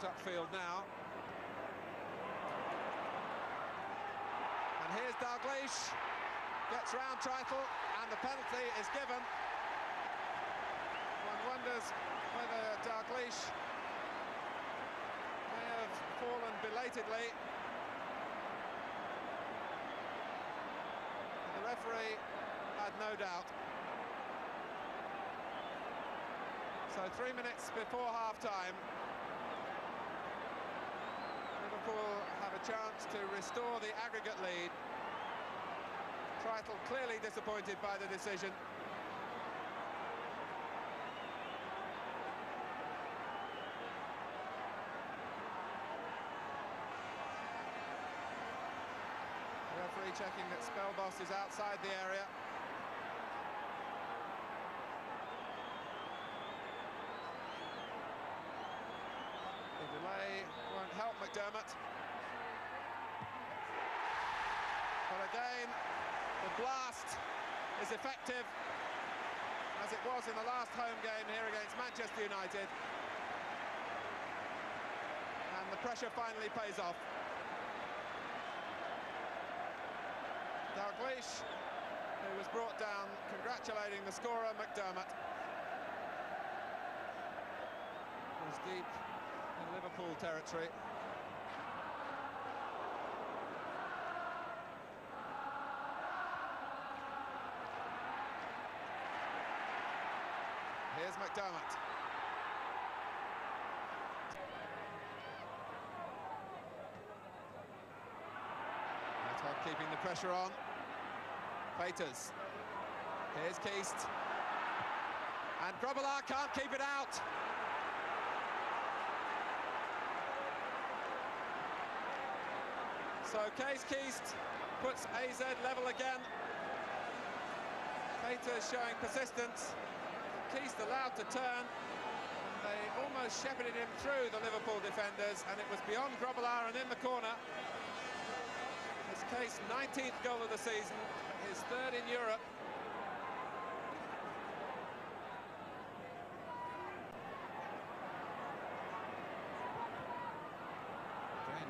brought upfield now. And here's Dalglish, gets round Treijtel, and the penalty is given. One wonders whether Dalglish may have fallen belatedly. The referee had no doubt. So three minutes before half-time, Liverpool have a chance to restore the aggregate lead. Treijtel clearly disappointed by the decision. Referee checking that Spelbos is outside the area. McDermott. But again, the blast is effective, as it was in the last home game here against Manchester United. And the pressure finally pays off. Dalglish, who was brought down, congratulating the scorer, McDermott. Was deep in Liverpool territory. Here's McDermott. Metgod keeping the pressure on. Peters. Here's Kist. And Grobbelaar can't keep it out. So Kees Kist puts AZ level again. Peters showing persistence. Kist allowed to turn. They almost shepherded him through the Liverpool defenders, and it was beyond Grobbelaar and in the corner. His case 19th goal of the season, his third in Europe.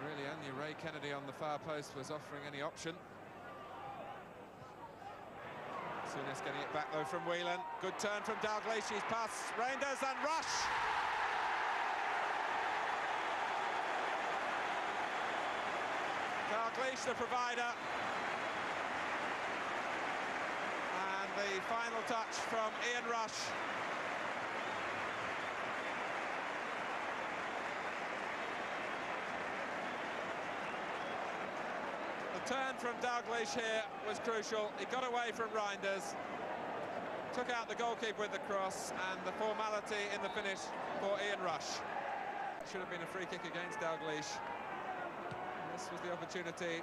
Really only Ray Kennedy on the far post was offering any option. Souness getting it back though from Whelan. Good turn from Dalglish. He's past Reijnders and Rush. Dalglish the provider. And the final touch from Ian Rush. Turn from Dalglish here was crucial. He got away from Reijnders, took out the goalkeeper with the cross, and the formality in the finish for Ian Rush. Should have been a free kick against Dalglish. This was the opportunity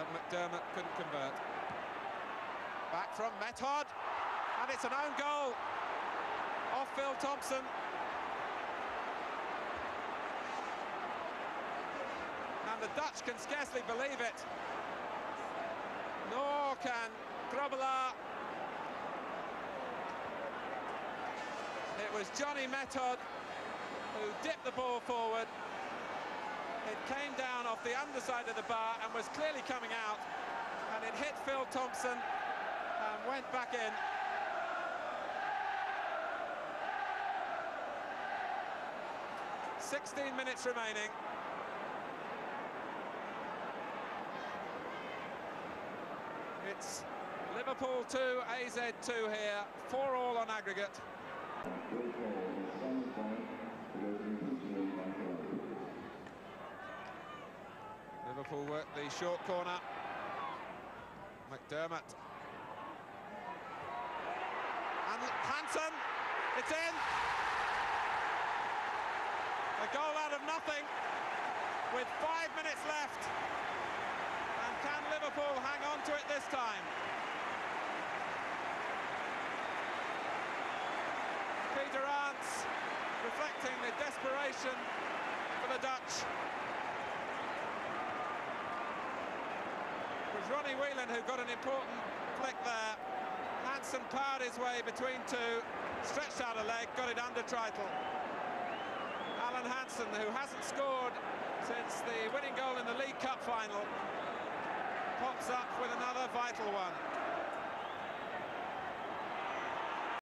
that McDermott couldn't convert. Back from Metgod, and it's an own goal off Phil Thompson. And the Dutch can scarcely believe it. Nor can Grobbelaar. It was Johnny Metgod who dipped the ball forward. It came down off the underside of the bar and was clearly coming out. And it hit Phil Thompson and went back in. Sixteen minutes remaining. It's Liverpool 2, AZ 2 here, 4 all on aggregate. Liverpool work the short corner. McDermott. And Hansen, it's in. A goal out of nothing with five minutes left. Can Liverpool hang on to it this time? Peter Arntz reflecting the desperation for the Dutch. It was Ronnie Whelan who got an important flick there. Hansen powered his way between two, stretched out a leg, got it under Treijtel. Alan Hansen, who hasn't scored since the winning goal in the League Cup final, pops up with another vital one.